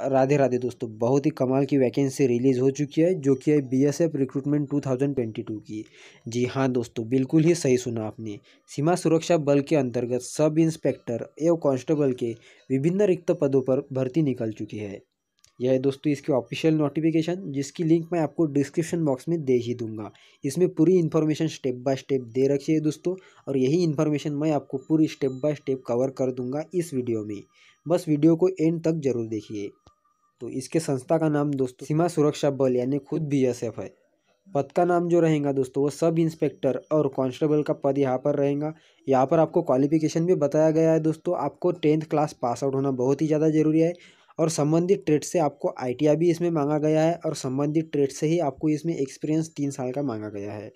राधे राधे दोस्तों, बहुत ही कमाल की वैकेंसी रिलीज़ हो चुकी है, जो कि है बीएसएफ रिक्रूटमेंट 2022 की। जी हाँ दोस्तों, बिल्कुल ही सही सुना आपने। सीमा सुरक्षा बल के अंतर्गत सब इंस्पेक्टर एवं कांस्टेबल के विभिन्न रिक्त पदों पर भर्ती निकल चुकी है। यह है दोस्तों, इसकी ऑफिशियल नोटिफिकेशन जिसकी लिंक मैं आपको डिस्क्रिप्शन बॉक्स में दे ही दूँगा। इसमें पूरी इन्फॉर्मेशन स्टेप बाय स्टेप दे रखी है दोस्तों, और यही इन्फॉर्मेशन मैं आपको पूरी स्टेप बाय स्टेप कवर कर दूँगा इस वीडियो में। बस वीडियो को एंड तक ज़रूर देखिए। तो इसके संस्था का नाम दोस्तों सीमा सुरक्षा बल, यानी खुद बीएसएफ है। पद का नाम जो रहेगा दोस्तों, वो सब इंस्पेक्टर और कांस्टेबल का पद यहाँ पर रहेगा। यहाँ पर आपको क्वालिफिकेशन भी बताया गया है दोस्तों, आपको टेंथ क्लास पास आउट होना बहुत ही ज़्यादा ज़रूरी है और संबंधित ट्रेड से आपको आई भी इसमें मांगा गया है और संबंधित ट्रेड से ही आपको इसमें एक्सपीरियंस तीन साल का मांगा गया है।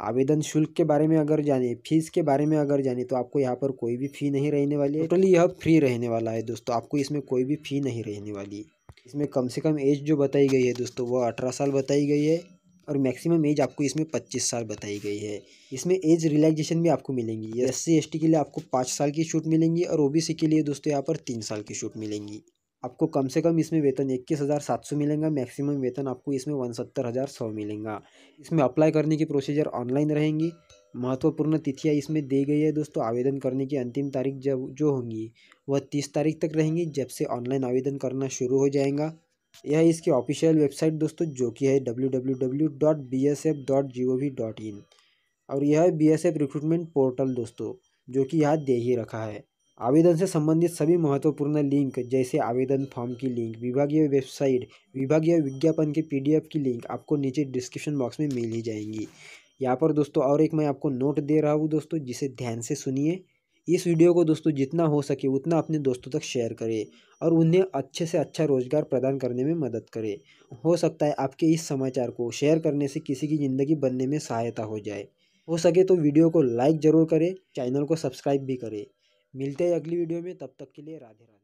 आवेदन शुल्क के बारे में अगर जाने फ़ीस के बारे में अगर जाने तो आपको यहाँ पर कोई भी फ़ी नहीं रहने वाली है। टोटली यह फ्री रहने वाला है दोस्तों, आपको इसमें कोई भी फ़ी नहीं रहने वाली। इसमें कम से कम एज जो बताई गई है दोस्तों वो अठारह साल बताई गई है और मैक्सिमम एज आपको इसमें पच्चीस साल बताई गई है। इसमें एज रिलैक्सेशन भी आपको मिलेंगी। एस सी के लिए आपको पाँच साल की छूट मिलेंगी और ओबीसी के लिए दोस्तों यहाँ पर तीन साल की छूट मिलेंगी। आपको कम से कम इसमें वेतन इक्कीस हज़ार सात सौ मिलेगा मैक्सिमम वेतन आपको इसमें उनसत्तर हज़ार सौ मिलेगा। इसमें अप्लाई करने की प्रोसीजर ऑनलाइन रहेंगी। महत्वपूर्ण तिथियाँ इसमें दी गई है। दोस्तों, आवेदन करने की अंतिम तारीख जब, जो होंगी, वह तीस तारीख तक रहेंगी, जब से ऑनलाइन आवेदन करना शुरू हो जाएगा। यह इसकी ऑफिशियल वेबसाइट दोस्तों, जो कि है W W W dot B S F dot G O V dot in और यह B S F recruitment portal दोस्तों, जो कि यहाँ दे ही रखा है। आवेदन से संबंधित सभी महत्वपूर्ण लिंक, जैसे आवेदन फॉर्म की लिंक, विभागीय वेबसाइट, विभागीय विज्ञापन के पीडीएफ की लिंक, आपको नीचे डिस्क्रिप्शन बॉक्स में मिल ही जाएँगी। यहाँ पर दोस्तों और एक मैं आपको नोट दे रहा हूँ दोस्तों, जिसे ध्यान से सुनिए। इस वीडियो को दोस्तों जितना हो सके उतना अपने दोस्तों तक शेयर करें और उन्हें अच्छे से अच्छा रोज़गार प्रदान करने में मदद करें। हो सकता है आपके इस समाचार को शेयर करने से किसी की ज़िंदगी बनने में सहायता हो जाए। हो सके तो वीडियो को लाइक ज़रूर करें चैनल को सब्सक्राइब भी करें। मिलते हैं अगली वीडियो में, तब तक के लिए राधे राधे।